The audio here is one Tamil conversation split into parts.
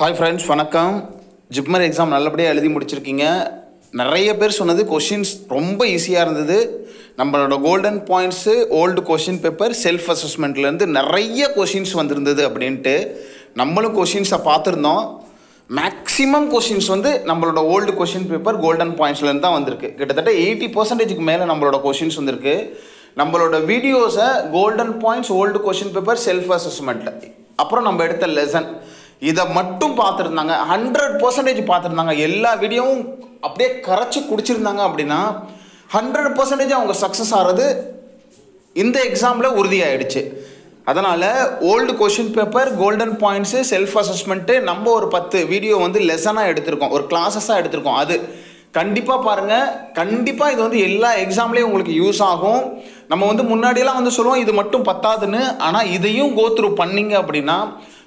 ஹாய் ஃப்ரெண்ட்ஸ் வணக்கம். ஜிப்மர் எக்ஸாம் நல்லபடியாக எழுதி முடிச்சிருக்கீங்க. நிறைய பேர் சொன்னது கொஷின்ஸ் ரொம்ப ஈஸியாக இருந்தது. நம்மளோட golden points old question paper self அசஸ்மெண்ட்லேருந்து நிறைய கொஷின்ஸ் வந்திருந்தது அப்படின்ட்டு நம்மளும் கொஷின்ஸை பார்த்துருந்தோம். மேக்ஸிமம் கொஷின்ஸ் வந்து நம்மளோட ஓல்டு கொஷின் பேப்பர் கோல்டன் பாயிண்ட்ஸ்லேருந்து தான் வந்திருக்கு. கிட்டத்தட்ட எயிட்டி பர்சன்டேஜுக்கு மேலே நம்மளோட கொஷின்ஸ் வந்திருக்கு. நம்மளோட வீடியோஸை golden points old question paper self அசஸ்மெண்ட்டில் அப்புறம் நம்ம எடுத்த லெசன் இதை மட்டும் பார்த்துருந்தாங்க. Hundred percentage பார்த்துருந்தாங்க. எல்லா வீடியோவும் அப்படியே கரைச்சி குடிச்சிருந்தாங்க அப்படின்னா ஹண்ட்ரட் பர்சன்டேஜ் அவங்க சக்ஸஸ் ஆகிறது இந்த எக்ஸாமில் உறுதியாயிடுச்சு. அதனால் old question paper golden points self assessment நம்ம ஒரு பத்து வீடியோ வந்து லெசனாக எடுத்திருக்கோம். ஒரு கிளாஸஸாக எடுத்திருக்கோம். அது கண்டிப்பாக பாருங்கள் கண்டிப்பாக இது வந்து எல்லா எக்ஸாம்லேயும் உங்களுக்கு யூஸ் ஆகும். நம்ம வந்து முன்னாடியெல்லாம் வந்து சொல்லுவோம் இது மட்டும் பத்தாதுன்னு. ஆனால் இதையும் கோத்ரூ பண்ணிங்க அப்படின்னா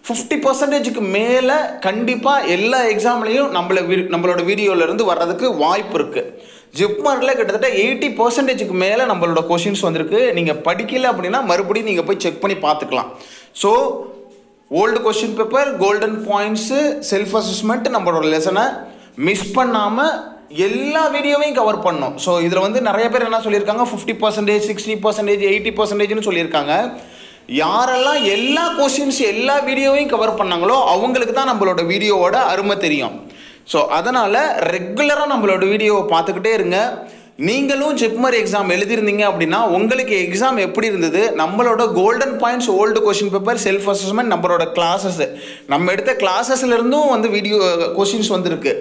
ஃபிஃப்டி பர்சன்டேஜுக்கு மேலே கண்டிப்பாக எல்லா எக்ஸாம்லேயும் நம்மள வி நம்மளோட வீடியோவிலேருந்து வர்றதுக்கு வாய்ப்பு இருக்குது ஜிப்மரில் கிட்டத்தட்ட எயிட்டி பர்சன்டேஜுக்கு மேலே நம்மளோட கொஷின்ஸ் வந்திருக்கு. நீங்கள் படிக்கல அப்படின்னா மறுபடியும் நீங்கள் போய் செக் பண்ணி பார்த்துக்கலாம். So old question paper golden points self assessment நம்மளோட லெசனை மிஸ் பண்ணாமல் எல்லா வீடியோவையும் கவர் பண்ணோம் ஸோ இதில் வந்து நிறைய பேர் என்ன சொல்லியிருக்காங்க? Fifty percentage sixty percentage eighty பர்சன்டேஜ்னு சொல்லியிருக்காங்க. யாரெல்லாம் எல்லா கொஷின்ஸ் எல்லா வீடியோவையும் கவர் பண்ணாங்களோ அவங்களுக்கு தான் நம்மளோட வீடியோவோட அருமை தெரியும். ஸோ அதனால் ரெகுலராக நம்மளோட வீடியோவை பார்த்துக்கிட்டே இருங்க. நீங்களும் ஜிப்மர் எக்ஸாம் எழுதியிருந்தீங்க அப்படின்னா உங்களுக்கு எக்ஸாம் எப்படி இருந்தது? நம்மளோட golden points old question paper self assessment நம்மளோட கிளாஸஸ் நம்ம எடுத்த கிளாஸஸ்லேருந்தும் வந்து வீடியோ கொஷின்ஸ் வந்திருக்கு.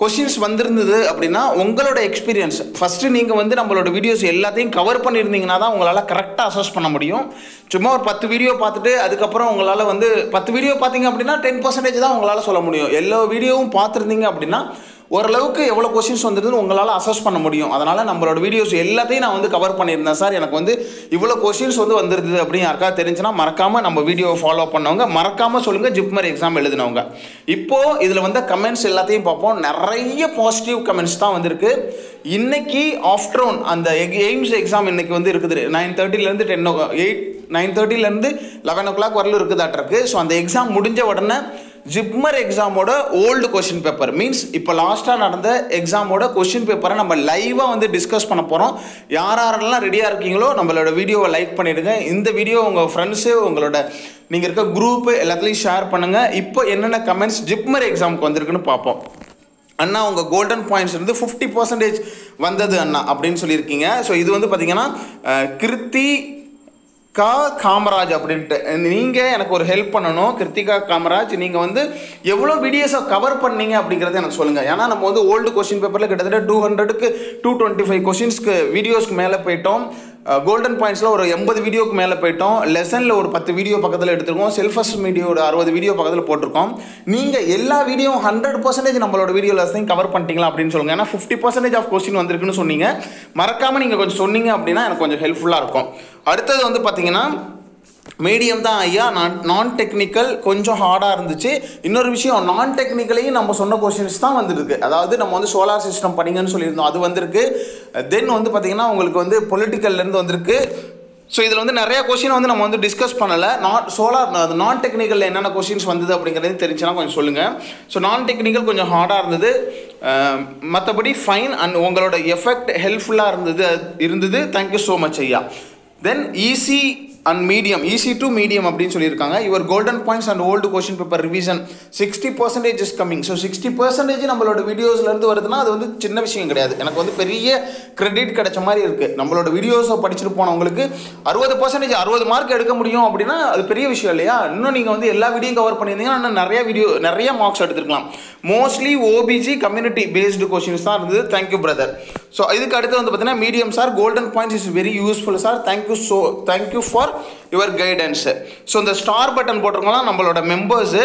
கொஷின்ஸ் வந்திருந்தது அப்படின்னா உங்களோட எக்ஸ்பீரியன்ஸ் ஃபஸ்ட்டு நீங்கள் வந்து நம்மளோட வீடியோஸ் எல்லாத்தையும் கவர் பண்ணியிருந்தீங்கன்னா தான் உங்களால் கரெக்டாக அசஸ் பண்ண முடியும். சும்மா ஒரு பத்து வீடியோ பார்த்துட்டு அதுக்கப்புறம் உங்களால் வந்து பத்து வீடியோ பார்த்தீங்க அப்படின்னா டென் பர்சன்டேஜ் தான் உங்களால் சொல்ல முடியும். எல்லா வீடியோவும் பார்த்துருந்தீங்க அப்படின்னா ஓரளவுக்கு எவ்வளோ கொஷின்ஸ் வந்துருதுன்னு உங்களால் அசஸ் பண்ண முடியும். அதனால் நம்மளோட வீடியோஸ் எல்லாத்தையும் நான் வந்து கவர் பண்ணியிருந்தேன் சார். எனக்கு வந்து இவ்வளோ கொஷின்ஸ் வந்து வந்துருது அப்படின்னு யாருக்கா தெரிஞ்சுன்னா மறக்காமல் நம்ம வீடியோவை ஃபாலோ பண்ணவங்க மறக்காமல் சொல்லுங்கள் ஜிப்மர் எக்ஸாம் எழுதினவங்க. இப்போது இதில் வந்த கமெண்ட்ஸ் எல்லாத்தையும் பார்ப்போம். நிறைய பாசிட்டிவ் கமெண்ட்ஸ் தான் வந்திருக்கு. இன்னைக்கு ஆஃப்டர்நூன் அந்த எய்ம்ஸ் எக்ஸாம் இன்னைக்கு வந்து இருக்குது. நைன் தேர்ட்டிலேருந்து டென் ஓ எயிட் நைன் தேர்ட்டிலேருந்து லெவன் ஓ கிளாக் வரலும் இருக்குதாட்டிருக்கு ஸோ அந்த எக்ஸாம் முடிஞ்ச உடனே ஜிப்மர் எக்ஸாமோட ஓல்டு கொஷின் பேப்பர் மீன்ஸ் இப்போ லாஸ்ட்டாக நடந்த எக்ஸாமோட கொஷின் பேப்பரை நம்ம லைவாக வந்து டிஸ்கஸ் பண்ண போகிறோம் யார் யாரெல்லாம் ரெடியாக இருக்கீங்களோ நம்மளோட வீடியோவை லைக் பண்ணிவிடுங்க இந்த வீடியோ உங்கள் ஃப்ரெண்ட்ஸு உங்களோட நீங்கள் இருக்க குரூப்பு எல்லாத்துலேயும் ஷேர் பண்ணுங்கள் இப்போ என்னென்ன கமெண்ட்ஸ் ஜிப்மர் எக்ஸாமுக்கு வந்திருக்குன்னு பார்ப்போம். அண்ணா உங்கள் கோல்டன் பாயிண்ட்ஸ் வந்து ஃபிஃப்டி பர்சன்டேஜ் வந்தது அண்ணா அப்படின்னு சொல்லியிருக்கீங்க. ஸோ இது வந்து பார்த்தீங்கன்னா கிருத்தி கா காமராஜ் அப்படின்ட்டு. நீங்கள் எனக்கு ஒரு ஹெல்ப் பண்ணணும். கிருத்திகா காமராஜ் நீங்கள் வந்து எவ்வளோ வீடியோஸை கவர் பண்ணீங்க அப்படிங்கிறத எனக்கு சொல்லுங்கள் ஏன்னா நம்ம வந்து ஓல்டு கொஷின் பேப்பரில் கிட்டத்தட்ட டூ ஹண்ட்ரடுக்கு டூ டுவெண்ட்டி ஃபைவ் கொஷின்ஸ்க்கு வீடியோஸ்க்கு மேலே போயிட்டோம். கோல்டன் பாயிண்ட்ஸில் ஒரு எண்பது வீடியோக்கு மேலே போயிட்டோம். லெசனில் ஒரு பத்து வீடியோ பக்கத்தில் எடுத்திருக்கோம். செல்ஃபஸ் வீடியோட அறுபது வீடியோ பக்கத்தில் போட்டிருக்கோம். நீங்கள் எல்லா வீடியோ ஹண்ட்ரட் பர்சன்டேஜ் நம்மளோட வீடியோ லெசனையும் கவர் பண்ணிட்டீங்களா அப்படின்னு சொல்லுங்கள் ஏன்னா ஃபிஃப்டி பர்சன்டேஜ் ஆஃப் கொஸ்டின் வந்திருக்குன்னு சொன்னீங்க. மறக்காமல் நீங்கள் கொஞ்சம் சொன்னீங்க அப்படின்னா எனக்கு கொஞ்சம் ஹெல்ப்ஃபுல்லாக இருக்கும். அடுத்தது வந்து பார்த்தீங்கன்னா மீடியம் தான் ஐயா. நான் நான் டெக்னிக்கல் கொஞ்சம் ஹார்டாக இருந்துச்சு. இன்னொரு விஷயம் நான் டெக்னிக்கலையும் நம்ம சொன்ன கொஷின்ஸ் தான் வந்திருக்கு. அதாவது நம்ம வந்து சோலார் சிஸ்டம் பண்ணிங்கன்னு சொல்லியிருந்தோம். அது வந்திருக்கு. தென் வந்து பார்த்திங்கன்னா உங்களுக்கு வந்து பொலிட்டிக்கல்லேருந்து வந்திருக்கு. ஸோ இதில் வந்து நிறைய கொஷின் வந்து நம்ம வந்து டிஸ்கஸ் பண்ணலை. நான் சோலார் அது நான் டெக்னிக்கலில் என்னென்ன கொஷின்ஸ் வந்தது அப்படிங்கிறது தெரிஞ்சுன்னா கொஞ்சம் சொல்லுங்கள் ஸோ நான் டெக்னிக்கல் கொஞ்சம் ஹார்டாக இருந்தது. மற்றபடி ஃபைன் அண்ட் உங்களோட எஃபெக்ட் ஹெல்ப்ஃபுல்லாக இருந்தது இருந்தது. தேங்க்யூ ஸோ மச் ஐயா. Then easy and medium easy to medium அப்படின்னு சொல்லியிருக்காங்க. Your golden points and old question paper revision sixty percentage is coming so sixty percentage நம்மளோட வீடியோஸ்லேருந்து வருதுன்னா அது வந்து சின்ன விஷயம் கிடையாது. எனக்கு வந்து பெரிய கிரெடிட் கிடைச்ச மாதிரி இருக்குது நம்மளோட வீடியோஸை படிச்சுட்டு போனவங்களுக்கு அறுபது பர்சன்டேஜ் அறுபது மார்க் எடுக்க முடியும் அப்படின்னா அது பெரிய விஷயம் இல்லையா? இன்னும் நீங்கள் வந்து எல்லா வீடியோ கவர் பண்ணியிருந்தீங்கன்னா இன்னும் நிறைய வீடியோ நிறைய marks எடுத்துருக்கலாம். Mostly OBG community based questions தான் இருந்தது. தேங்க்யூ பிரதர் ஸோ இதுக்கு அடுத்து வந்து பார்த்தீங்கன்னா medium sir golden points is very useful sir thank you so thank you for your guidance so இந்த ஸ்டார் பட்டன் போட்டிருக்கோம்னா நம்மளோட மெம்பர்ஸு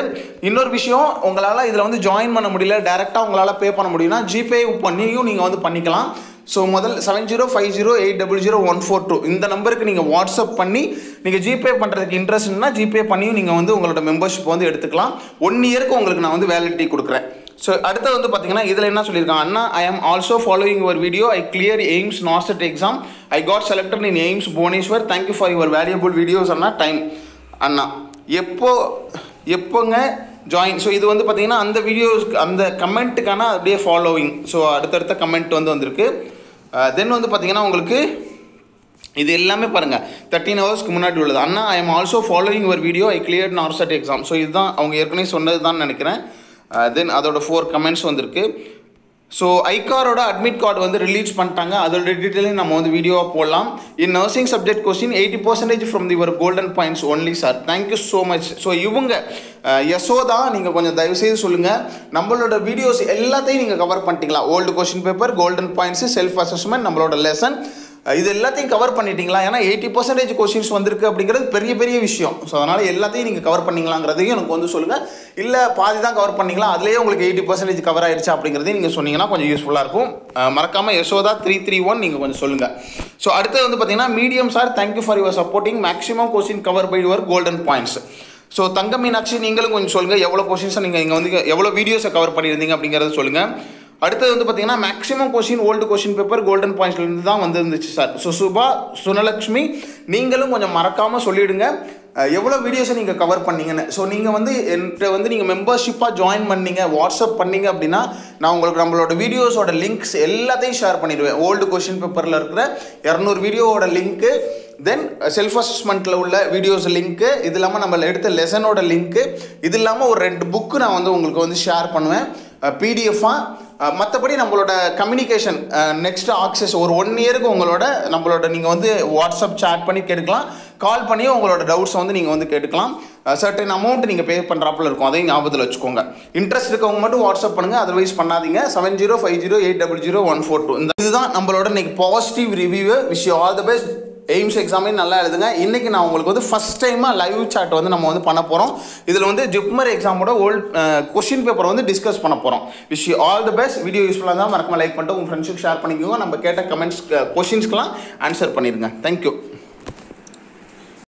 இன்னொரு விஷயம் உங்களால் இதில் வந்து ஜாயின் பண்ண முடியல டேரெக்டாக உங்களால் பே பண்ண முடியும்னா ஜிபே பண்ணியும் நீங்கள் வந்து பண்ணிக்கலாம். ஸோ முதல் seven zero five zero eight double zero one four two இந்த நம்பருக்கு நீங்கள் வாட்ஸ்அப் பண்ணி நீங்கள் ஜிபே பண்ணுறதுக்கு இன்ட்ரெஸ்ட்னா ஜிபே பண்ணியும் நீங்கள் வந்து உங்களோட மெம்பர்ஷிப் வந்து எடுத்துக்கலாம். ஒன் இயருக்கு உங்களுக்கு நான் வந்து வேலிடிட்டி கொடுக்குறேன். ஸோ அடுத்து வந்து பார்த்தீங்கன்னா இதில் என்ன சொல்லியிருக்காங்க அண்ணா I am also following your video I clear AIIMS NORCET exam I got selected in AIIMS Bhubaneswar thank you for your valuable videos Anna. Time அண்ணா எப்போ எப்போங்க ஜாயின் ஸோ இது வந்து பார்த்தீங்கன்னா அந்த வீடியோஸ்க்கு அந்த கமெண்ட்டுக்கான அப்படியே ஃபாலோவிங் ஸோ அடுத்தடுத்த கமெண்ட் வந்து வந்திருக்கு. Uh, தென் வந்து பார்த்தீங்கன்னா உங்களுக்கு இது எல்லாமே பாருங்கள் தேர்ட்டின் ஹவர்ஸ்க்கு முன்னாடி உள்ளது. அண்ணா I am also following your video I clear NORCET exam so இதுதான் அவங்க ஏற்கனவே சொன்னது தான் நினைக்கிறேன். Uh, தென் அதோட ஃபோர் கமெண்ட்ஸ் வந்திருக்கு. ஸோ ஐகாரோட அட்மிட் கார்டு வந்து ரிலீஸ் பண்ணிட்டாங்க. அதோட டீட்டெயிலையும் நம்ம வந்து வீடியோவாக போடலாம். In nursing subject question eighty percentage from your golden points only sir thank you so much so இவங்க uh, யசோதா நீங்கள் கொஞ்சம் தயவுசெய்து சொல்லுங்கள் நம்மளோட வீடியோஸ் எல்லாத்தையும் நீங்கள் கவர் பண்ணிட்டீங்களா? Old question paper golden points self assessment நம்மளோட லெசன் இது எல்லாத்தையும் கவர் பண்ணிட்டீங்களா? ஏன்னா எயிட்டி பர்சன்டேஜ் கொஸ்டின்ஸ் வந்திருக்கு அப்படிங்கிறது பெரிய பெரிய விஷயம். ஸோ அதனால் எல்லாத்தையும் நீங்கள் கவர் பண்ணீங்களாங்கிறதையும் எனக்கு வந்து சொல்லுங்கள் இல்லை பாதி தான் கவர் பண்ணீங்களா? அதுலேயே உங்களுக்கு எயிட்டி பர்சன்டேஜ் கவர் ஆயிடுச்சு அப்படிங்கிறதையும் நீங்கள் சொன்னீங்கன்னா கொஞ்சம் யூஸ்ஃபுல்லாக இருக்கும். மறக்காமல் யசோதா த்ரீ த்ரீ ஒன் நீங்கள் கொஞ்சம் சொல்லுங்கள் ஸோ அடுத்தது வந்து பார்த்தீங்கன்னா medium sir thank you for your supporting maximum question cover by your golden points so Thanga Meenakshi நீங்களும் கொஞ்சம் சொல்லுங்கள் எவ்வளோ கொஸ்டின்ஸை நீங்கள் இங்கே வந்து எவ்வளோ வீடியோஸை கவர் பண்ணியிருந்தீங்க அப்படிங்கிறத சொல்லுங்கள் அடுத்தது வந்து பார்த்தீங்கன்னா maximum question old question paper golden பாயிண்ட்ஸ்லேருந்து தான் வந்துருந்துச்சு சார் ஸோ சுபா சுனலக்ஷ்மி நீங்களும் கொஞ்சம் மறக்காமல் சொல்லிவிடுங்க எவ்வளோ வீடியோஸை நீங்கள் கவர் பண்ணீங்கன்னு. ஸோ நீங்கள் வந்து என்கிட்ட வந்து நீங்கள் மெம்பர்ஷிப்பாக ஜாயின் பண்ணீங்க வாட்ஸ்அப் பண்ணீங்க அப்படின்னா நான் உங்களுக்கு நம்மளோட வீடியோஸோட லிங்க்ஸ் எல்லாத்தையும் ஷேர் பண்ணிடுவேன். ஓல்டு கொஷின் பேப்பரில் இருக்கிற இரநூறு வீடியோவோட லிங்க்கு தென் செல்ஃப் அசஸ்மெண்ட்டில் உள்ள வீடியோஸ் லிங்க்கு இது இல்லாமல் நம்ம எடுத்த லெசனோட லிங்க்கு இது இல்லாமல் ஒரு ரெண்டு புக்கு நான் வந்து உங்களுக்கு வந்து ஷேர் பண்ணுவேன். பிடிஎஃபாக மற்றபடி நம்மளோட கம்யூனிகேஷன் நெக்ஸ்ட் ஆக்சஸ் ஒரு ஒன் இயருக்கு உங்களோட நம்மளோட நீங்கள் வந்து வாட்ஸ்அப் சேட் பண்ணி கேட்டுக்கலாம். கால் பண்ணியும் உங்களோட டவுட்ஸை வந்து நீங்கள் வந்து கேட்டுக்கலாம். சர்டன் அமௌண்ட் நீங்கள் பே பண்ணுறாப்புல இருக்கும். அதையும் ஞாபகத்தில் வச்சுக்கோங்க. இன்ட்ரெஸ்ட் இருக்கவங்க மட்டும் வாட்ஸ்அப் பண்ணுங்கள் அதர்வைஸ் பண்ணாதீங்க. Seven zero five zero eight double zero one four two இந்த இதுதான் நம்மளோட இன்னைக்கு positive review wish all the best AIIMS எக்ஸாமே நல்லா எழுதுங்க. இன்றைக்கி நான் உங்களுக்கு வந்து ஃபஸ்ட் டைமாக லைவ் சாட் வந்து நம்ம வந்து பண்ண போகிறோம் இதில் வந்து ஜிப்மர் எக்ஸாமோட ஓல்ட் கொஷின் பேப்பர் வந்து டிஸ்கஸ் பண்ண போகிறோம் wish you all the best video யூஸ்ஃபுல்லாக இருந்தால் மறக்காம லைக் பண்ணிட்டு உங்கள் ஃப்ரெண்ட்ஸுக்கு ஷேர் பண்ணிக்கோங்க. நம்ம கேட்ட கமெண்ட்ஸ் கொஷின்ஸ்க்கெலாம் ஆன்சர் பண்ணிடுங்க. Thank you